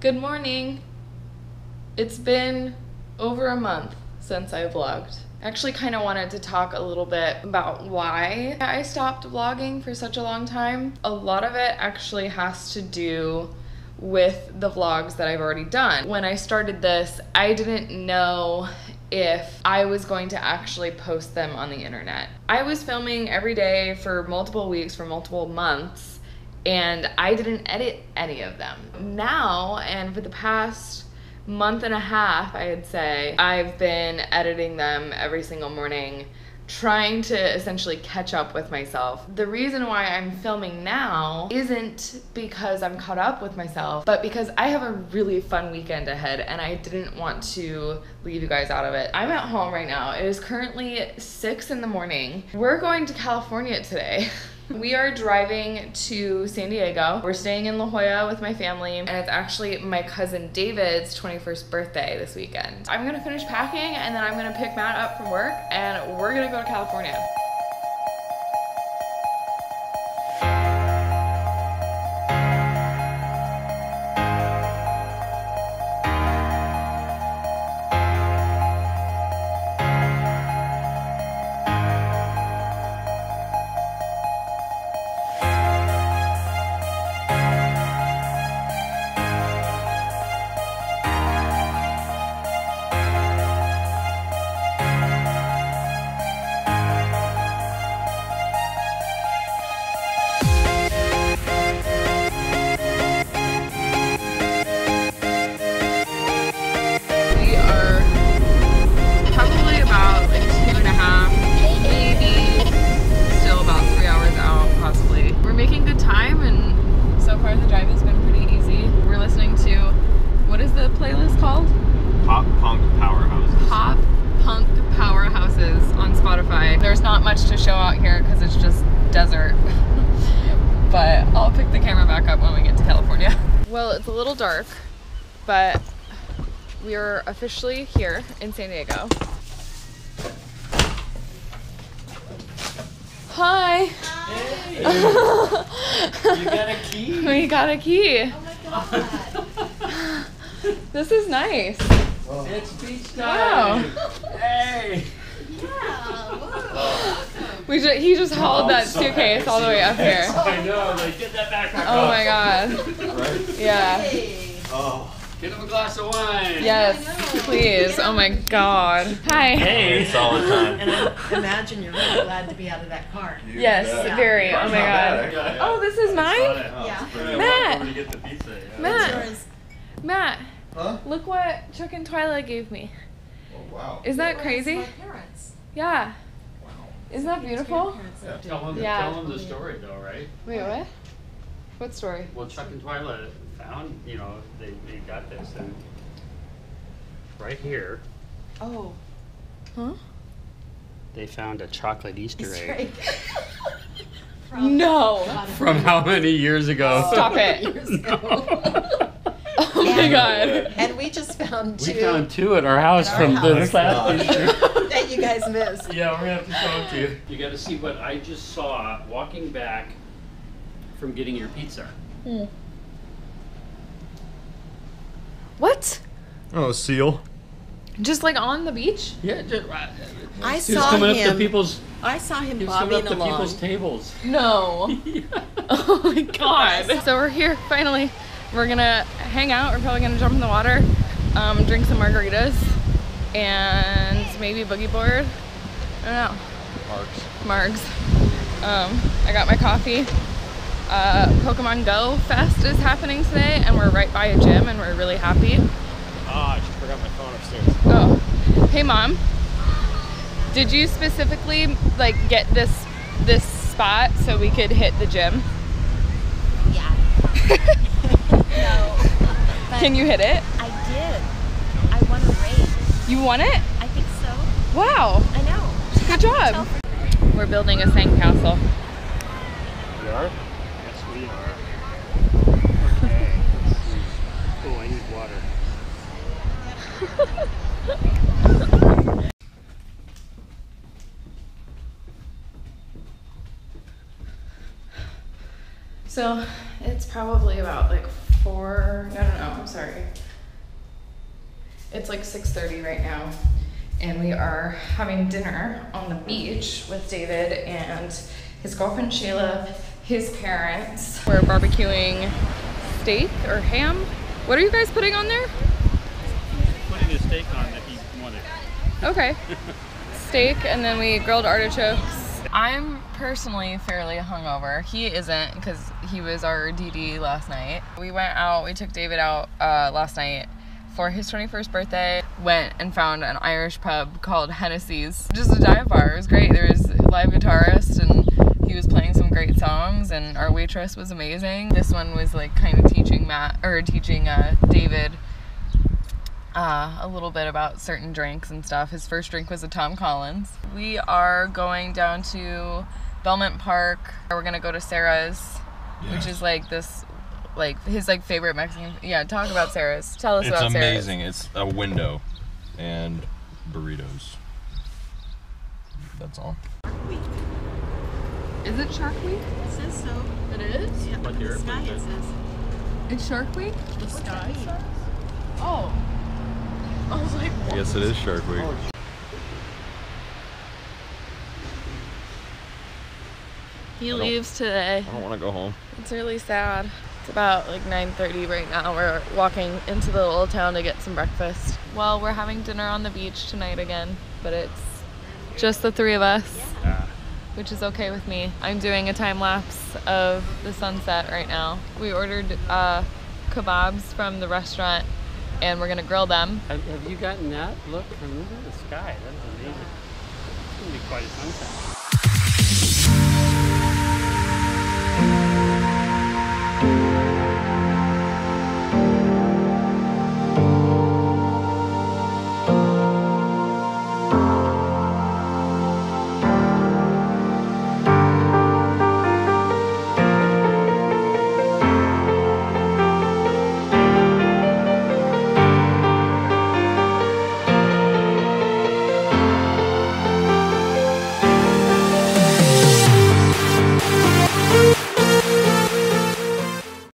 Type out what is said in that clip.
Good morning. It's been over a month since I vlogged. I actually kind of wanted to talk a little bit about why I stopped vlogging for such a long time. A lot of it actually has to do with the vlogs that I've already done. When I started this, I didn't know if I was going to actually post them on the internet. I was filming every day for multiple weeks, for multiple months, and I didn't edit any of them. Now, and for the past month and a half, I'd say, I've been editing them every single morning, trying to essentially catch up with myself. The reason why I'm filming now isn't because I'm caught up with myself, but because I have a really fun weekend ahead and I didn't want to leave you guys out of it. I'm at home right now. It is currently six in the morning. We're going to California today. We are driving to San Diego. We're staying in La Jolla with my family, and it's actually my cousin David's 21st birthday this weekend. I'm gonna finish packing, and then I'm gonna pick Matt up from work, and we're gonna go to California. Spotify. There's not much to show out here because it's just desert. but I'll pick the camera back up when we get to California. Well, it's a little dark, but we are officially here in San Diego. Hi. Hey, you got a key? We got a key. Oh my god. This is nice. It's beach Wow. time. Hey. We ju- he just hauled I'm that so suitcase happy all the way up here. I know. Like, get that backpack Oh off. my god. Right? Yeah. Oh. Get him a glass of wine. Yes, please. Oh my god. Hi. Hey. It's all the time. And I imagine you're really glad to be out of that car. Yes, very. Oh my god. Yeah. Oh, this is mine? Yeah. Matt. Get the pizza, yeah. Matt. Yours. Matt, Huh? look what Chuck and Twyla gave me. Oh wow. Isn't that Yours, crazy? My parents. Yeah. Isn't that beautiful? grandparents that did. Tell them, Yeah. tell him the story though, right? Wait, what? What story? Well, Chuck and Twyla found, you know, they, they got this and right here, Oh. Huh? they found a chocolate Easter Easter egg. egg. From No. From how many years ago? Oh. Stop it. Oh, oh my god. and we just found We two found two at our house At our from the house. last Easter. That you guys missed. Yeah, we're gonna have to show them to you. You gotta see what I just saw walking back from getting your pizza. Hmm. What? Oh, seal. Just like on the beach? Yeah, just, uh, uh, I he was saw coming up him. to people's. I saw him He coming bobbing up to along. people's tables. No. Oh my god. So we're here finally. We're gonna hang out. We're probably gonna jump in the water, um, drink some margaritas, and maybe boogie board. I don't know. Marks. Margs. Um, I got my coffee. Uh, Pokemon Go Fest is happening today, and we're right by a gym, and we're really happy. Ah, I just forgot my phone upstairs. Oh, hey mom. Did you specifically like get this this spot so we could hit the gym? Yeah. no. Can you hit it? I did. I won a race. You won it? I think so. Wow. I know. Good job. We're building a sandcastle. We are? Yes, we are. Okay. Oh, I need water. So it's probably about like four. No, no, no. I'm sorry. It's like 6:30 right now, and we are having dinner on the beach with David and his girlfriend Shayla, his parents. We're barbecuing steak or ham. What are you guys putting on there? Putting the steak on that he wanted. Okay. Steak and then we grilled artichokes. I'm personally fairly hungover. He isn't because he was our DD last night. We went out, we took David out uh, last night for his 21st birthday. Went and found an Irish pub called Hennessey's. Just a dive bar. It was great. There was a live guitarist and he was playing some great songs and our waitress was amazing. This one was like kind of teaching Matt or teaching uh, David uh, a little bit about certain drinks and stuff. His first drink was a Tom Collins. We are going down to Belmont Park. We're gonna go to Sarah's, which is like this, like his like favorite Mexican. Yeah, talk about Sarah's. Tell us It's about amazing. It's a window and burritos. That's all. Sarah's. Is it Shark Week? It says so. It is. Yeah, Like up in the the sky it says. It's Shark Week. The sky. Oh. I was like, I guess it is Shark Week. Oh, he leaves today. I don't want to go home. It's really sad. It's about like 9:30 right now. We're walking into the little town to get some breakfast. Well, we're having dinner on the beach tonight again, but it's just the three of us, Yeah. which is okay with me. I'm doing a time lapse of the sunset right now. We ordered uh, kebabs from the restaurant, and we're gonna grill them. Have, have you gotten that look from look at the sky? That is amazing. It's gonna be quite a sunset.